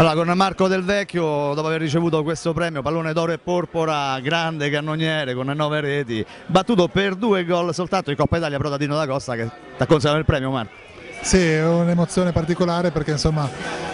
Allora, con Marco Del Vecchio, dopo aver ricevuto questo premio, pallone d'oro e porpora, grande cannoniere con nove reti, battuto per due gol soltanto in Coppa Italia però da Dino da Costa che ti ha consegnato il premio Marco. Sì, è un'emozione particolare perché insomma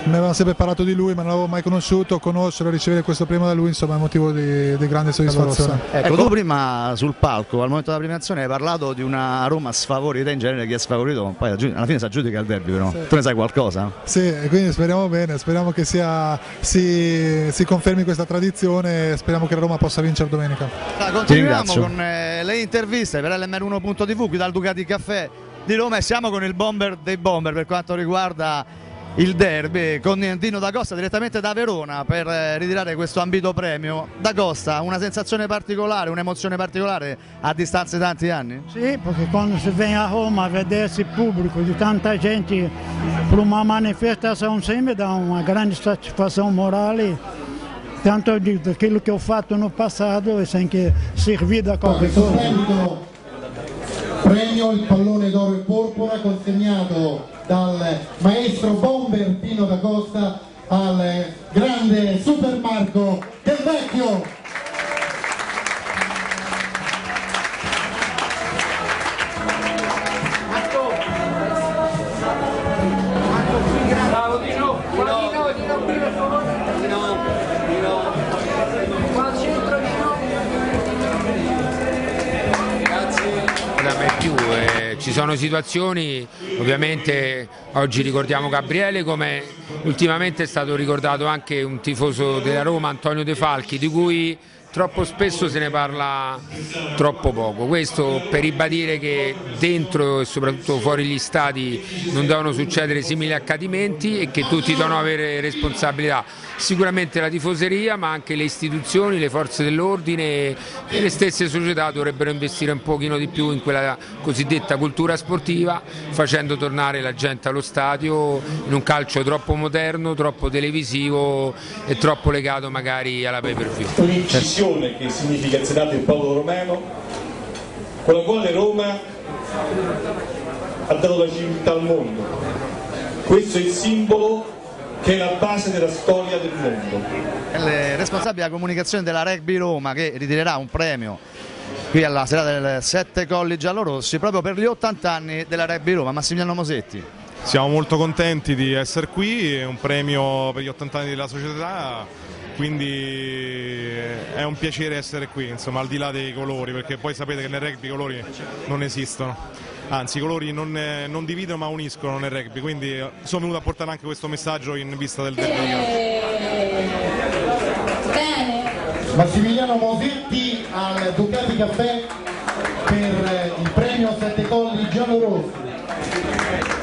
mi avevano sempre parlato di lui ma non l'avevo mai conosciuto, conoscerlo, ricevere questo premio da lui insomma è motivo di, di grande soddisfazione. Ecco, tu prima sul palco al momento della premiazione hai parlato di una Roma sfavorita in genere, chi è sfavorito poi alla fine si aggiudica il derby però, sì. tu ne sai qualcosa? Sì, quindi speriamo bene, speriamo che sia, si, si, confermi questa tradizione e speriamo che la Roma possa vincere domenica. Allora, continuiamo con eh, le interviste per LMR1.tv qui dal Ducati Caffè di Roma e siamo con il bomber dei bomber per quanto riguarda il derby con Dino D'Acosta direttamente da Verona per eh, ritirare questo ambito premio. D'Acosta, una sensazione particolare, un'emozione particolare a distanza di tanti anni? Sì, perché quando si viene a Roma a vedersi il pubblico di tanta gente per una manifestazione sempre dà una grande soddisfazione morale tanto di quello che ho fatto nel passato e anche servito a qualche cosa premio il pallone d'oro e porpora consegnato dal maestro bomber Pino da Costa al grande Super ci sono situazioni, ovviamente oggi ricordiamo Gabriele come ultimamente è stato ricordato anche un tifoso della Roma, Antonio De Falchi, di cui troppo spesso se ne parla troppo poco. Questo per ribadire che dentro e soprattutto fuori gli stati non devono succedere simili accadimenti e che tutti devono avere responsabilità. Sicuramente la tifoseria ma anche le istituzioni, le forze dell'ordine e le stesse società dovrebbero investire un pochino di più in quella cosiddetta cultura sportiva facendo tornare la gente allo stadio in un calcio troppo moderno, troppo televisivo e troppo legato magari alla pay per view passione che significa il Paolo Romano, con la quale Roma ha dato la civiltà al mondo. Questo è il simbolo che è la base della storia del mondo. Il responsabile della comunicazione della Rugby Roma che ritirerà un premio qui alla serata del 7 Colli Giallorossi proprio per gli 80 anni della Rugby Roma, Massimiliano Mosetti. Siamo molto contenti di essere qui, è un premio per gli 80 anni della società quindi è un piacere essere qui, insomma, al di là dei colori, perché poi sapete che nel rugby i colori non esistono, anzi i colori non, non dividono ma uniscono nel rugby, quindi sono venuto a portare anche questo messaggio in vista del derby. Massimiliano Mosetti al Ducati Caffè per il premio Sette Colli Giallo Rossi.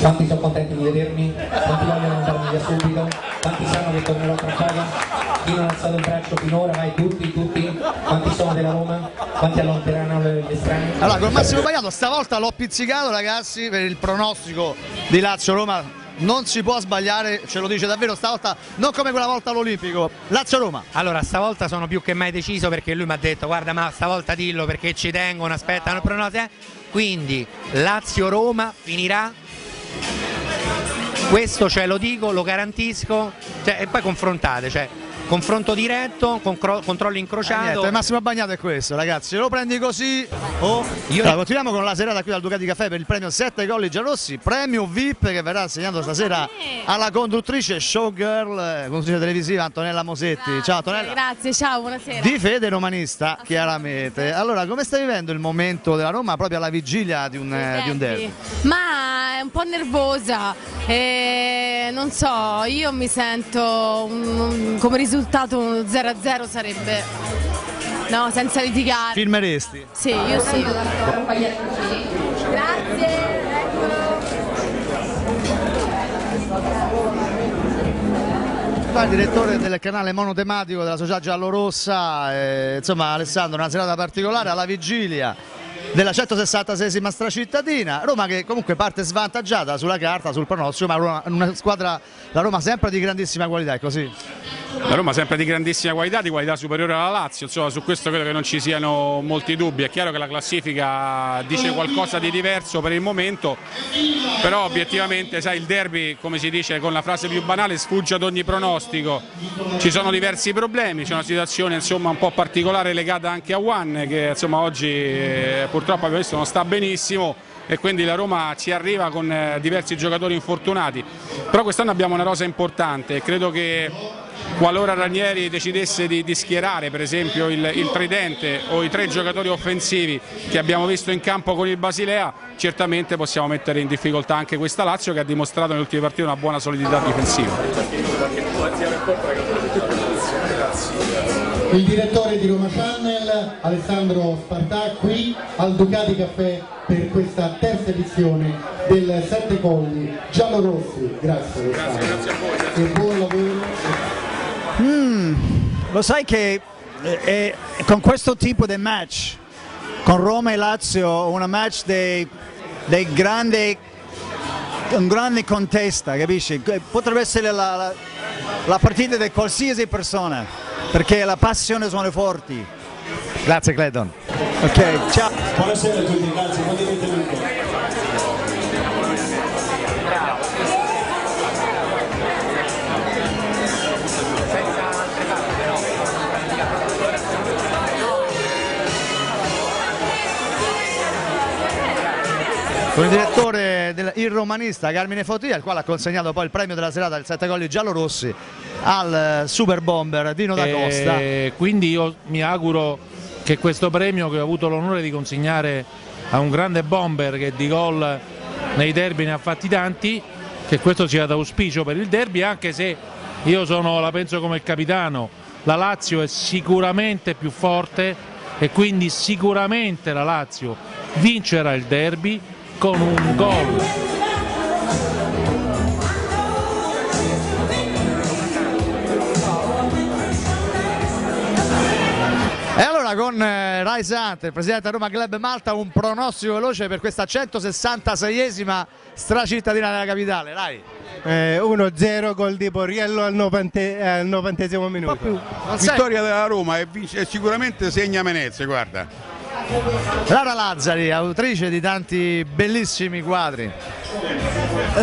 Quanti sono contenti di vedermi? Quanti vogliono andarmi via subito? Quanti sanno che tornerò tra poco? Chi non ha alzato il braccio finora? Vai tutti, tutti? Quanti sono della Roma? Quanti allontaneranno le, strane? Allora, con Massimo Bagnato stavolta l'ho pizzicato ragazzi per il pronostico di Lazio-Roma non si può sbagliare, ce lo dice davvero stavolta, non come quella volta all'Olimpico. Lazio-Roma. Allora, stavolta sono più che mai deciso perché lui mi ha detto guarda ma stavolta dillo perché ci tengono, aspettano il pronostico. Eh. Quindi Lazio-Roma finirà questo cioè, lo dico, lo garantisco, cioè, e poi confrontate, cioè, confronto diretto, controllo incrociato. Eh, niente, Massimo Bagnato è questo, ragazzi. Se lo prendi così. Oh, io... allora, continuiamo con la serata qui dal Ducati Caffè per il premio 7 Colli Giarossi, premio VIP che verrà assegnato stasera alla conduttrice showgirl, eh, conduttrice televisiva Antonella Mosetti. Ciao, ciao Antonella. Grazie, ciao, buonasera. Di fede romanista, chiaramente. Allora, come stai vivendo il momento della Roma proprio alla vigilia di un, eh, di un derby? Ma è un po' nervosa, e non so, io mi sento un, un, come risultato risultato 0-0 sarebbe no, senza litigare. Filmeresti? Sì, io sì. Grazie. direttore del canale monotematico della società giallorossa, eh, insomma Alessandro, una serata particolare alla vigilia della 166esima stracittadina, Roma che comunque parte svantaggiata sulla carta, sul pronostico, ma una, una squadra, la Roma sempre di grandissima qualità, è così? La Roma sempre di grandissima qualità, di qualità superiore alla Lazio, insomma su questo credo che non ci siano molti dubbi, è chiaro che la classifica dice qualcosa di diverso per il momento, però obiettivamente sai il derby come si dice con la frase più banale sfugge ad ogni pronostico, ci sono diversi problemi, c'è una situazione insomma un po' particolare legata anche a One che insomma oggi eh, purtroppo abbiamo visto non sta benissimo e quindi la Roma ci arriva con eh, diversi giocatori infortunati, però quest'anno abbiamo una rosa importante e credo che qualora Ranieri decidesse di, di schierare per esempio il, il, tridente o i tre giocatori offensivi che abbiamo visto in campo con il Basilea, certamente possiamo mettere in difficoltà anche questa Lazio che ha dimostrato nelle ultime partite una buona solidità difensiva. Il direttore di Roma Channel, Alessandro Spartà, qui al Ducati Caffè per questa terza edizione del Sette Colli Giallorossi. Grazie, grazie, grazie a voi. E buon lavoro. Mm, lo sai che eh, eh, con questo tipo di match, con Roma e Lazio, una match dei, dei grandi, un grande contesta, capisci? Potrebbe essere la, la, la partita di qualsiasi persona, perché la passione sono forti. Grazie Clayton. Ok, ciao. Buonasera a tutti, grazie, buon divertimento. con il direttore il romanista Carmine Fotia, il quale ha consegnato poi il premio della serata del 7 Colli giallorossi al super bomber Dino da Costa. E quindi io mi auguro che questo premio che ho avuto l'onore di consegnare a un grande bomber che di gol nei derby ne ha fatti tanti, che questo sia d'auspicio per il derby, anche se io sono, la penso come il capitano, la Lazio è sicuramente più forte e quindi sicuramente la Lazio vincerà il derby con un gol. E allora con eh, Rai Hunter, presidente Roma Club Malta, un pronostico veloce per questa 166esima stracittadina della capitale. Rai. Eh, 1-0 gol di Borriello al, 90, al 90 minuto. Vittoria della Roma e, vince, e sicuramente segna Menezze, guarda. Lara Lazzari, autrice di tanti bellissimi quadri.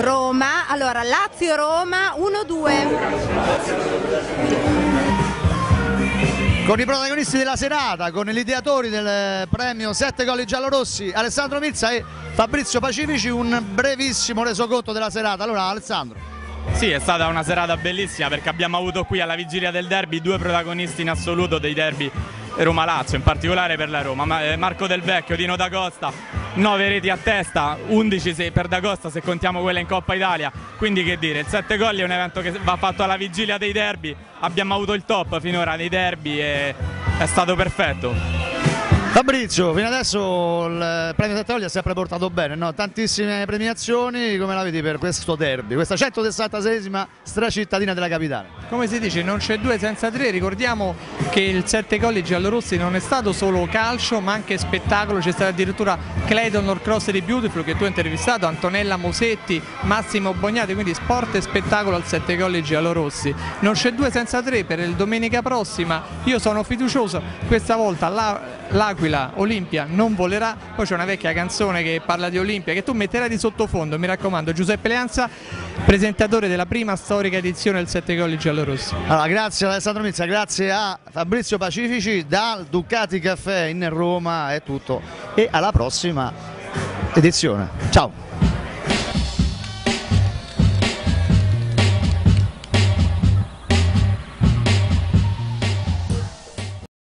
Roma, allora Lazio-Roma 1-2. Con i protagonisti della serata, con gli ideatori del premio 7 gol giallorossi, Alessandro Milza e Fabrizio Pacifici, un brevissimo resoconto della serata. Allora Alessandro. Sì, è stata una serata bellissima perché abbiamo avuto qui alla vigilia del derby due protagonisti in assoluto dei derby Roma-Lazio, in particolare per la Roma. Eh, Marco Del Vecchio, Dino D'Acosta, 9 reti a testa, 11 se, per D'Acosta se contiamo quelle in Coppa Italia. Quindi che dire, il 7 gol è un evento che va fatto alla vigilia dei derby. Abbiamo avuto il top finora nei derby e è stato perfetto. Fabrizio, fino adesso il premio Tetteoli ha sempre portato bene, no? tantissime premiazioni, come la vedi per questo derby, questa 166esima stracittadina della capitale? Come si dice, non c'è due senza tre, ricordiamo che il Sette Colli Giallorossi non è stato solo calcio ma anche spettacolo, c'è stato addirittura Clayton Norcross di Beautiful che tu hai intervistato, Antonella Mosetti, Massimo Bognati, quindi sport e spettacolo al Sette Colli Giallorossi. Non c'è due senza tre per il domenica prossima, io sono fiducioso, questa volta l'Aquila L'Aquila Olimpia non volerà, poi c'è una vecchia canzone che parla di Olimpia che tu metterai di sottofondo, mi raccomando, Giuseppe Leanza, presentatore della prima storica edizione del 7 Colli Giallorossi. Allora, grazie Alessandro Mizza, grazie a Fabrizio Pacifici dal Ducati Caffè in Roma, è tutto e alla prossima edizione. Ciao!